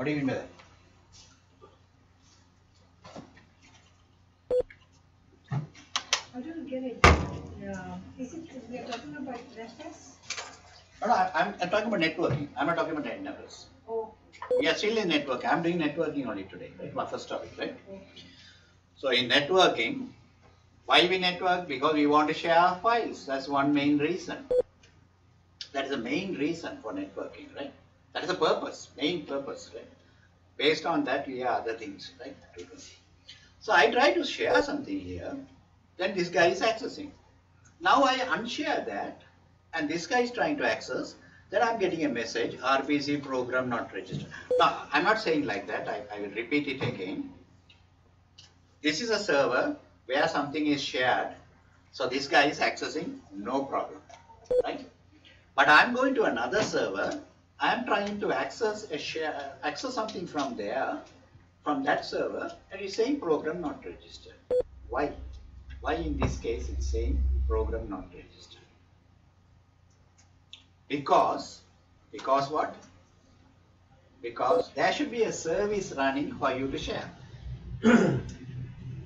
What do you mean by that? I don't get it. Yeah. Is it, we are talking about reference? No, no, I- I'm, I'm talking about networking. I'm not talking about net numbers. Oh, We are still in network. I'm doing networking only today, right? My first topic, right? okay. So in networking, why we network? Because we want to share our files. That's one main reason. That is the main reason for networking, right? That is the purpose, main purpose, right? Based on that, we have other things, right? So I try to share something here, then this guy is accessing. Now I unshare that, and this guy is trying to access, then I'm getting a message, RPC program not registered. Now, I'm not saying like that, I, I will repeat it again. This is a server where something is shared. So this guy is accessing, no problem, right? But I'm going to another server. I'm trying to access a share, access something from there, from that server, and it's saying program not registered. Why? Why in this case it's saying program not registered? Because, because what? Because there should be a service running for you to share.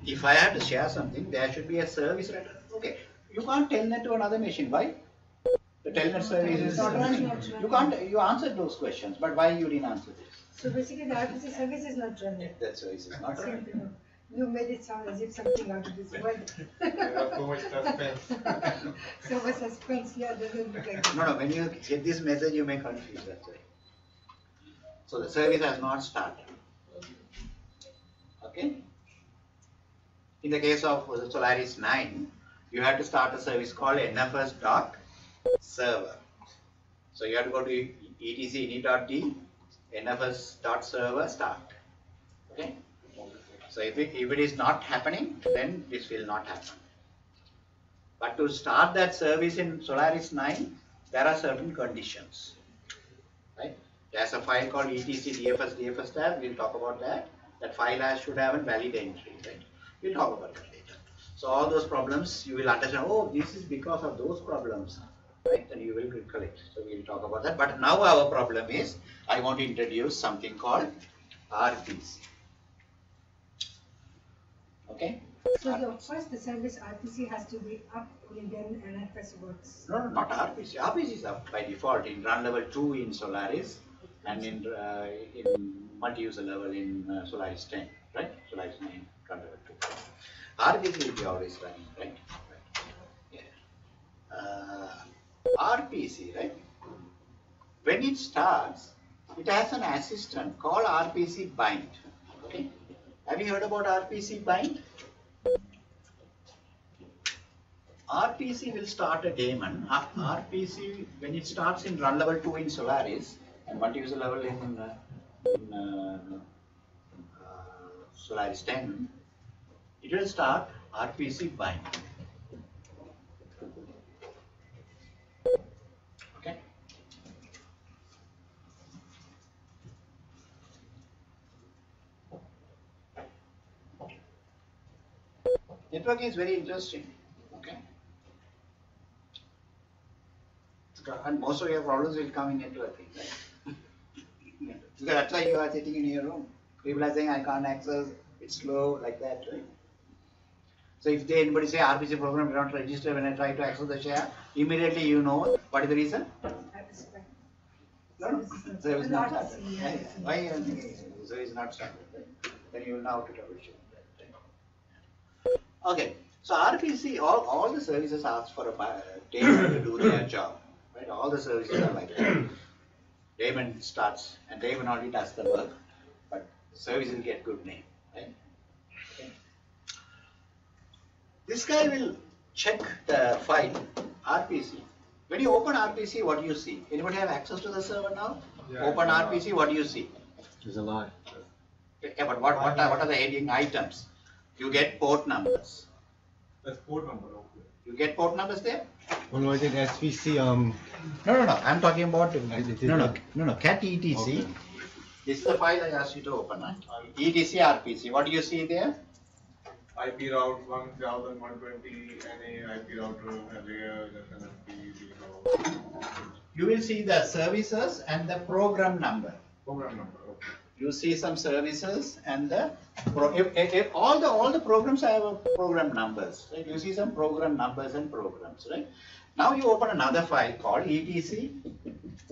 if I have to share something, there should be a service running. Okay, you can't tell that to another machine. Why? The telnet service is Not running. running. You can't. You answered those questions, but why you didn't answer this? So basically the RPC service is not running. That service is not running. You made it sound as if something out of this world. There are so much suspense. So much suspense here doesn't look like. No, no. When you get this message, you may confuse. That's why. So the service has not started. Okay. In the case of Solaris 9, you have to start a service called NFS dot server. So you have to go to etc init.d nfs dot server start. Okay. So if it, if it is not happening, then this will not happen. But to start that service in Solaris 9, there are certain conditions. Right? There's a file called etc dfs dfs tab. We'll talk about that. That file has should have a valid entry. Right? We'll talk about that later. So all those problems you will understand. Oh, this is because of those problems. Right? Then you will recollect. So we'll talk about that. But now our problem is I want to introduce something called RPC. Okay? So your first the service RPC has to be up only then NFS works. No, no, not RPC. RPC is up by default in run level 2 in Solaris and in, uh, in multi-user level in uh, Solaris 10, right? Solaris 9, run level 2. RPC will be always running, right? right. Yeah. Uh, RPC, right? When it starts, it has an assistant called RPC bind. Okay? Have you heard about RPC bind? RPC will start a daemon. RPC, when it starts in run level 2 in Solaris and multi-user level in, uh, in uh, uh, Solaris 10, it will start RPC bind. Networking is very interesting. Okay. And most of your problems will come in networking, right? that's why you are sitting in your room. People are saying I can't access, it's slow, like that, right? So if they anybody say RPC program did not register when I try to access the share, immediately you know what is the reason? No, no, Service is not- started. Why uh, service not started? Then you will know how to troubleshoot? Okay, so RPC, all, all the services ask for a bi- daemon to do their hmm. job, right? All the services are like that. Hmm. Daemon starts, and daemon only does the work, but the service will get good name, right? Okay. This guy will check the file, RPC. When you open RPC, what do you see? Anybody have access to the server now? Yeah. Open RPC, what do you see? There's a lot. Yeah, but what, what are, what are the heading items? You get port numbers. That's port number, okay. You get port numbers there? When was it SVC? Um, No, no, no, I'm talking about, I no, no, no, no, cat etc. Okay. This is the file I asked you to open, huh? etc RPC, what do you see there? IP route one thousand one twenty, NA IP router, area, FNFP, You will see the services and the program number. program number, okay. You see some services and the if, if, if all the all the programs have a program numbers, right? You see some program numbers and programs, right? Now you open another file called etc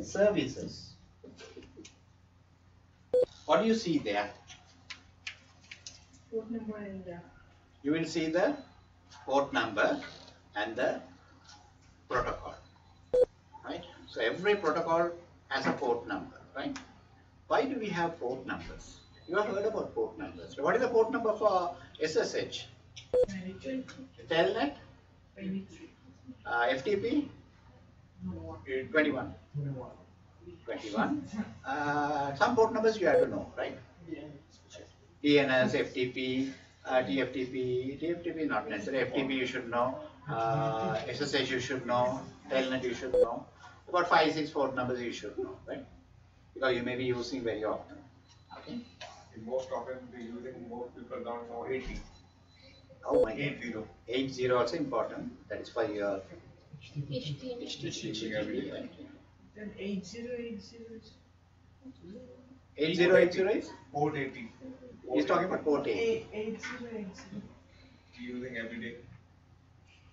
services. What do you see there? Port number and, uh, You will see the port number and the protocol, right? So every protocol has a port number, right? Why do we have port numbers? You have heard about port numbers. What is the port number for SSH? Telnet? Uh, FTP? Eight 21. 21. Uh, some port numbers you have to know, right? DNS, FTP, uh, TFTP, TFTP not necessary, FTP you should know, uh, SSH you should know, Telnet you should know. About five, six port numbers you should know, right? Because you may be using very often. Okay? Most often they using, most people don't know eighty. Oh my Eight god. zero. Eight zero also important. That is for your HTML. HTTP. Then eight zero eight zero. Eight zero eight zero is? Port eighty. He's talking about port eight. Eight eight zero eight zero. Using every day.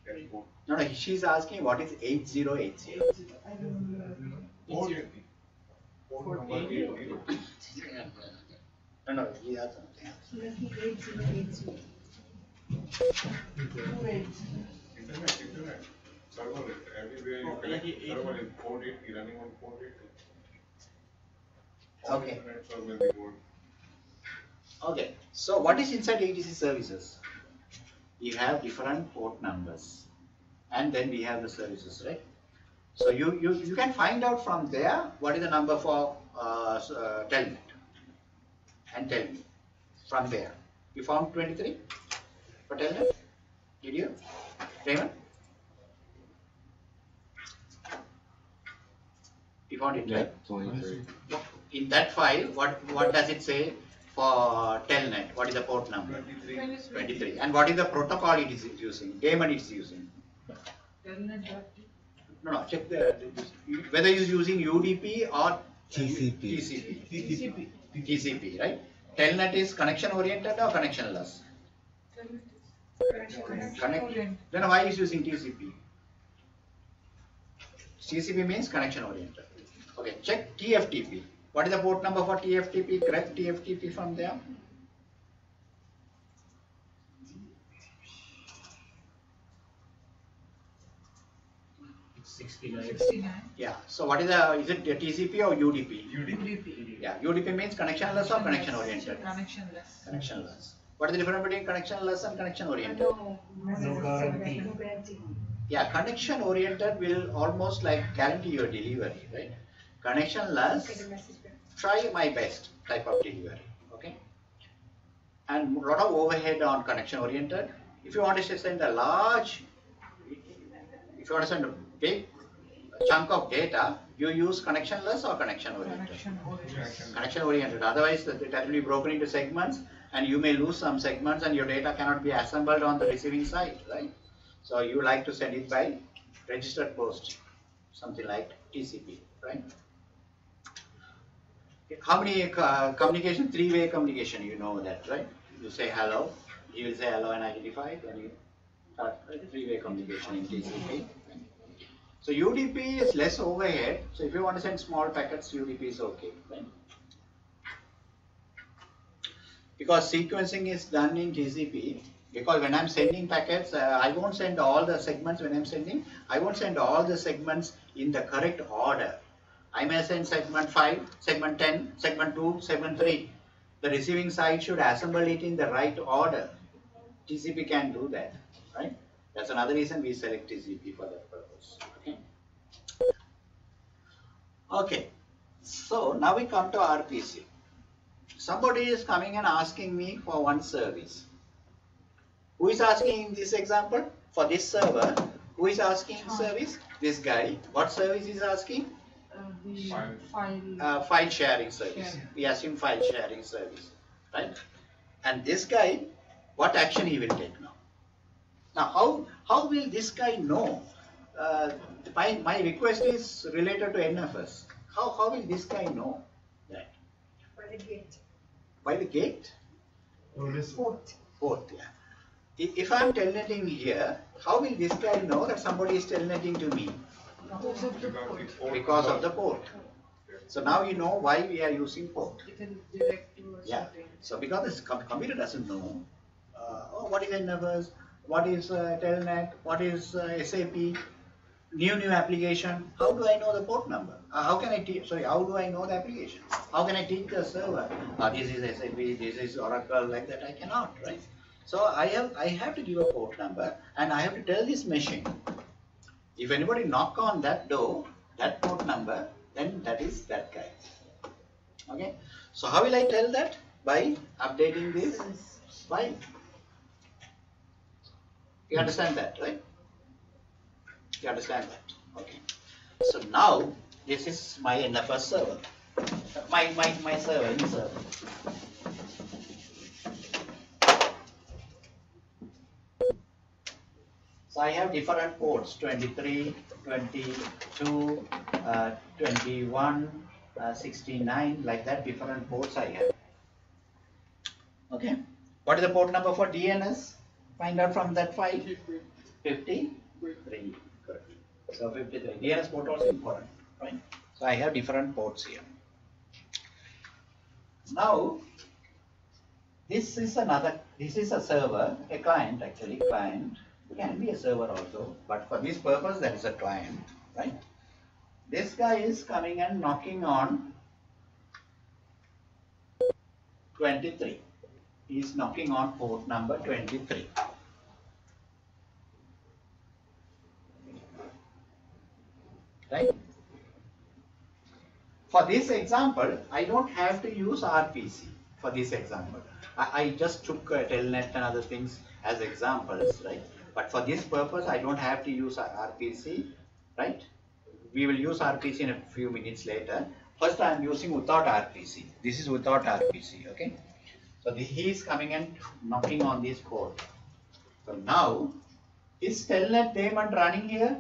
That's port. No, no, she's asking what is eight zero eight zero. Eight zero. I don't know. Port eighty. Port number eight zero. No, no, he has something else. so that's eight zero eight zero. Two eight. Internet, internet. Server, everywhere you connect, server is port eighty, running on port eighty. Okay. Internet server is port. Okay, so what is inside etc services? You have different port numbers and then we have the services, right? So you, you, you can find out from there what is the number for uh, s- uh, Telnet and tell me from there. You found 23 for Telnet? Did you? Raymond? You found it, right? twenty-three. In that file, what, what does it say for Telnet? What is the port number? Twenty-three. 23. And what is the protocol it is using? Daemon it's using? Telnet dot No, no, check the, whether it's using UDP or TCP. TCP. TCP. TCP, right? Telnet is connection oriented or connectionless? Connect, then why is using TCP? TCP means connection oriented. Okay, check TFTP. What is the port number for TFTP? Grep TFTP from there. Sixty-nine. Yeah, so what is the, is it TCP or UDP? UDP. Yeah, UDP means connectionless or connection oriented? Connectionless. Connectionless. What is the difference between connectionless and connection oriented? No, no guarantee. Yeah, connection oriented will almost like guarantee your delivery, right? Connectionless, Get a message back. try my best type of delivery, okay? And lot of overhead on connection oriented. If you want to send a large, if you want to send a big chunk of data, you use connectionless or connection oriented? Connection oriented. Connection. oriented. Otherwise, that that will be broken into segments and you may lose some segments and your data cannot be assembled on the receiving side, right? So you like to send it by registered post, something like TCP, right? How many uh, communication, three-way communication, you know that, right? You say hello, he will say hello and identify, then you start three-way communication in TCP. So UDP is less overhead, so if you want to send small packets, UDP is okay? Because sequencing is done in TCP, because when I'm sending packets, uh, I won't send all the segments when I'm sending, I won't send all the segments in the correct order. I may send segment 5, segment 10, segment 2, segment 3. The receiving side should assemble it in the right order. TCP can do that, right? That's another reason we select TCP for that purpose, okay? Okay, so now we come to RPC. Somebody is coming and asking me for one service. Who is asking in this example? For this server, who is asking service? This guy. What service is asking? Uh, the File. file. Uh, file sharing service. Sharing. We assume file sharing service, right? And this guy, what action he will take now? Now, how, how will this guy know? Uh, my, my request is related to NFS. How, how will this guy know that? By by the gate, By the gate? fourth. Fourth, yeah. If, if I'm telnetting here, how will this guy know that somebody is telnetting to me? Because of the port. Because of the port. So now you know why we are using port. You can direct to a Yeah. So because this computer doesn't know, uh, oh, what is NFS, what is uh, Telnet, what is uh, SAP, new new application. How do I know the port number? Uh, how can I teach? Sorry, how do I know the application? How can I teach the server? Uh, this is SAP, this is Oracle, like that. I cannot, right? So I have I have to give a port number, and I have to tell this machine. If anybody knock on that door, that port number, then that is that guy. Okay. So how will I tell that? By updating this file. You understand that, right? You understand that? Okay. So now this is my NFS server. My my my server, any server. So I have different ports 23, 22, uh, 21, uh, 69, like that, different ports I have. Okay. What is the port number for DNS? Find out from that file. 53. So 53. DNS port also important, right? So I have different ports here. Now, this is another, this is a server, a client actually, client. Can be a server also, but for this purpose, that is a client, right? This guy is coming and knocking on 23. He is knocking on port number 23. Right? For this example, I don't have to use RPC for this example. I, I just took uh, Telnet and other things as examples, right? But for this purpose, I don't have to use RPC, right? We will use RPC in a few minutes later. First, I am using without RPC. This is without RPC, okay? So the, he is coming and knocking on this port. So now, is Telnet daemon running here?